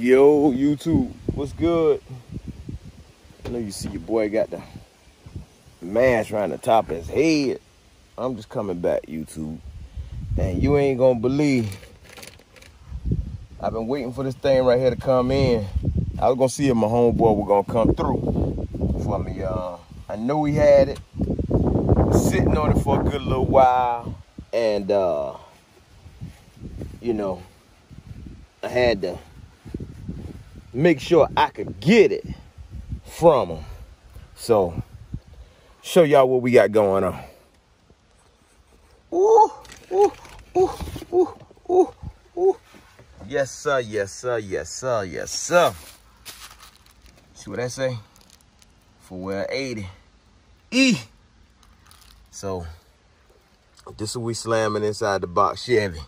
Yo, YouTube, what's good? I know you see your boy got the man trying the top of his head. I'm just coming back, YouTube. And you ain't gonna believe. I've been waiting for this thing right here to come in. I was gonna see if my homeboy was gonna come through for me. Uh, I know he had it. Sitting on it for a good little while. And uh, you know, I had to make sure I could get it from them. So, show y'all what we got going on. Ooh, ooh, ooh, ooh, ooh, ooh. Yes, sir, yes, sir, yes, sir, yes, sir. See what I say? For where 80. E. So, this is we slamming inside the box Chevy.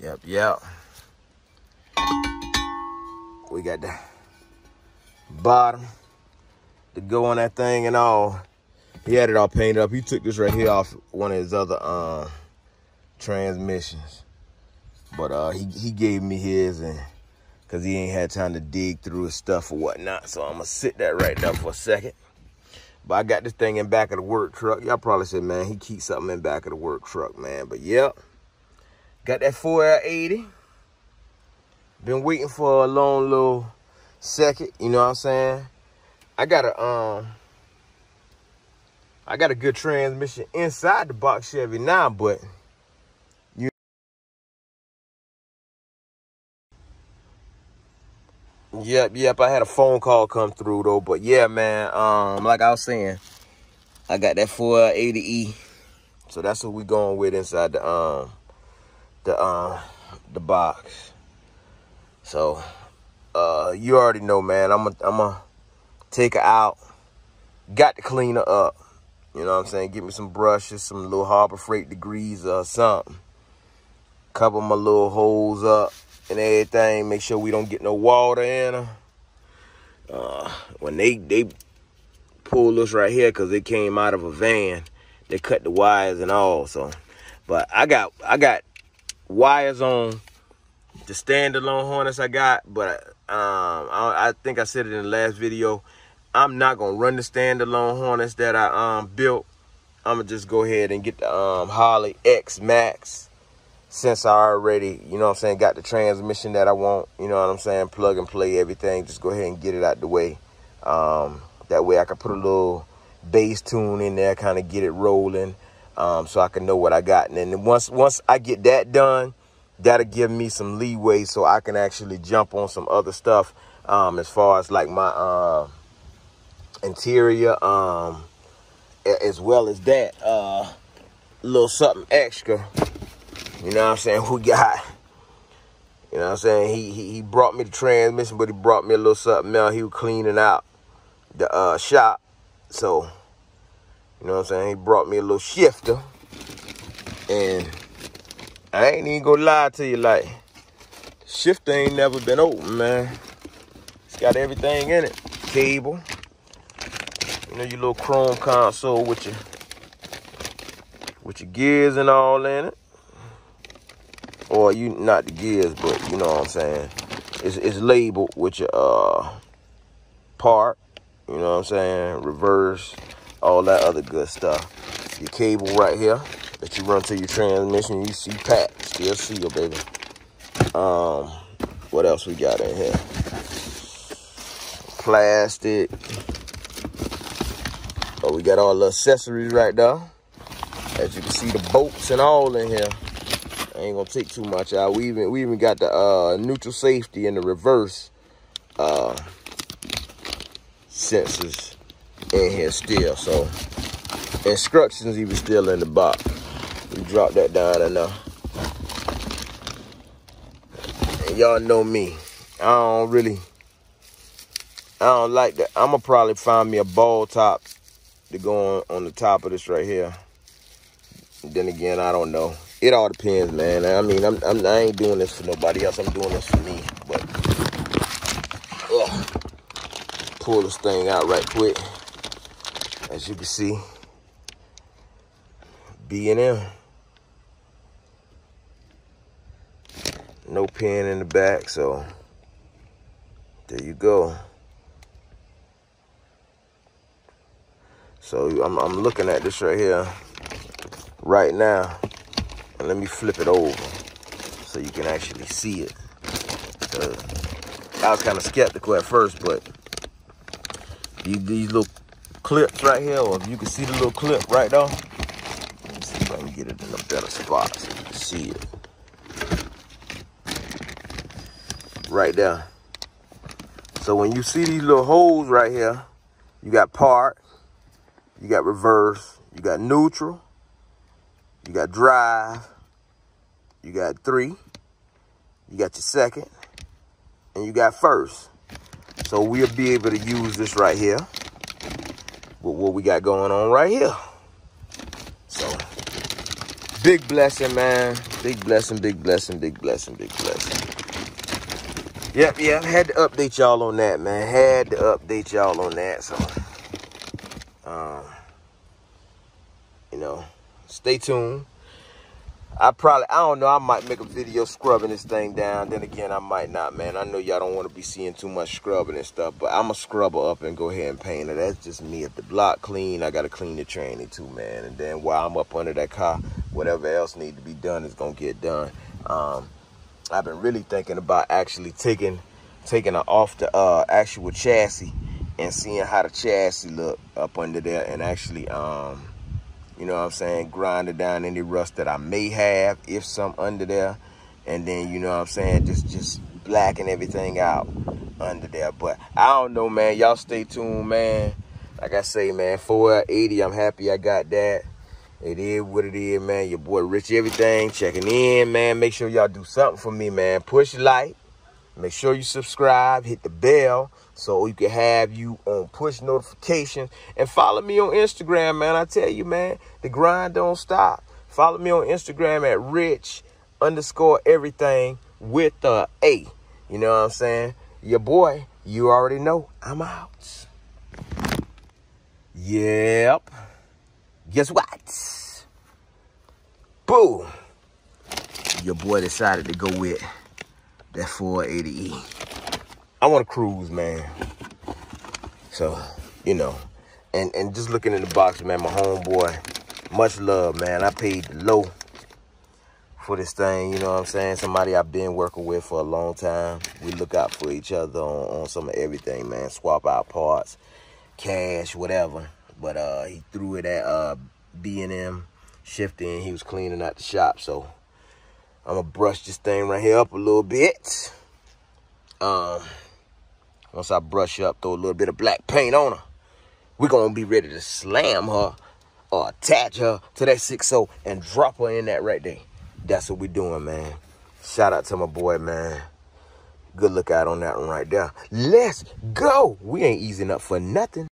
Yep, yep. We got the bottom to go on that thing and all. He had it all painted up. He took this right here off one of his other uh, transmissions. But uh, he, he gave me his and because he ain't had time to dig through his stuff or whatnot. So I'm going to sit that right there for a second. But I got this thing in back of the work truck. Y'all probably said, man, he keeps something in back of the work truck, man. But yep. Got that 4L80. Been waiting for a long little second, you know what I'm saying? I got a um I got a good transmission inside the box Chevy now, but you Yep, yep, I had a phone call come through though, but yeah, man, um like I was saying, I got that 480E. So that's what we going with inside the um the um the box. So, uh, you already know, man. I'm I'm gonna take her out. Got to clean her up. You know what I'm saying? Get me some brushes, some little Harbor Freight degrees or something. Cover my little holes up and everything. Make sure we don't get no water in her. Uh, when they they pulled us right here because it came out of a van, they cut the wires and all. So, but I got I got wires on the standalone harness I got, but um, I, I, think I said it in the last video. I'm not gonna run the standalone harness that I um, built. I'm gonna just go ahead and get the um, Holley X Max since I already, you know what I'm saying, got the transmission that I want. You know what I'm saying, plug and play everything. Just go ahead and get it out the way. Um, that way I can put a little base tune in there, kind of get it rolling, um, so I can know what I got. And then once once I get that done that'll give me some leeway so I can actually jump on some other stuff um, as far as like my uh, interior um, as well as that uh, little something extra. You know what I'm saying? We got you know what I'm saying? He, he, he brought me the transmission but he brought me a little something else. He was cleaning out the uh, shop. So you know what I'm saying? He brought me a little shifter. And I ain't even gonna lie to you, like, shifter ain't never been open, man. It's got everything in it. Cable. You know, your little chrome console with your with your gears and all in it. Or you not the gears, but you know what I'm saying. It's it's labeled with your uh part, you know what I'm saying, reverse, all that other good stuff. Your cable right here that you run to your transmission. You see Pat, still see seal, baby. Um, what else we got in here? Plastic. Oh, we got all the accessories right there. As you can see, the bolts and all in here. I ain't gonna take too much out. We even we even got the uh, neutral safety in the reverse uh, sensors in here still. So instructions even still in the box. We drop that down enough. And y'all know me. I don't really, I don't like that. I'm going to probably find me a ball top to go on, on the top of this right here. Then again, I don't know. It all depends, man. I mean, I'm, I'm, I ain't doing this for nobody else. I'm doing this for me. But, ugh. Pull this thing out right quick. As you can see, B&M. No pin in the back, so there you go. So I'm, I'm looking at this right here right now. And let me flip it over so you can actually see it. So I was kind of skeptical at first, but these, these little clips right here, or if you can see the little clip right there, let me see if I can get it in a better spot so you can see it. Right there. So when you see these little holes right here, you got park, you got reverse, you got neutral, you got drive, you got three, you got your second, and you got first. So we'll be able to use this right here with what we got going on right here. So big blessing, man. Big blessing, big blessing, big blessing, big blessing. Yep, yeah, I had to update y'all on that, man. Had to update y'all on that. So um, you know, stay tuned. I probably, I don't know, I might make a video scrubbing this thing down. Then again, I might not, man. I know y'all don't want to be seeing too much scrubbing and stuff, but I'm going to scrub her up and go ahead and paint it. That's just me. If the block clean, I got to clean the training too, man. And then while I'm up under that car, whatever else need to be done is going to get done. Um, I've been really thinking about actually taking taking her off the uh, actual chassis and seeing how the chassis look up under there and actually um, you know what I'm saying, grind it down any rust that I may have, if some under there. And then, you know what I'm saying, just just blacken everything out under there. But I don't know, man. Y'all stay tuned, man. Like I say, man, 480, I'm happy I got that. It is what it is, man. Your boy Rich Everythang checking in, man. Make sure y'all do something for me, man. Push like. Make sure you subscribe. Hit the bell so you can have you on push notifications and follow me on Instagram, man. I tell you, man, the grind don't stop. Follow me on Instagram at rich underscore everything with a A. You know what I'm saying? Your boy, you already know I'm out. Yep. Guess what? Boom. Your boy decided to go with that 480E. I want to cruise, man. So, you know, and and just looking in the box, man, my homeboy, much love, man. I paid low for this thing, you know what I'm saying? Somebody I've been working with for a long time. We look out for each other on, on some of everything, man. Swap out parts, cash, whatever. But uh, he threw it at uh, B&M shifting. He was cleaning out the shop, so I'm gonna brush this thing right here up a little bit. Um, once I brush up, throw a little bit of black paint on her, we're to be ready to slam her or attach her to that 6.0 and drop her in that right there. That's what we're doing, man. Shout out to my boy, man. Good look out on that one right there. Let's go. We ain't easing up for nothing.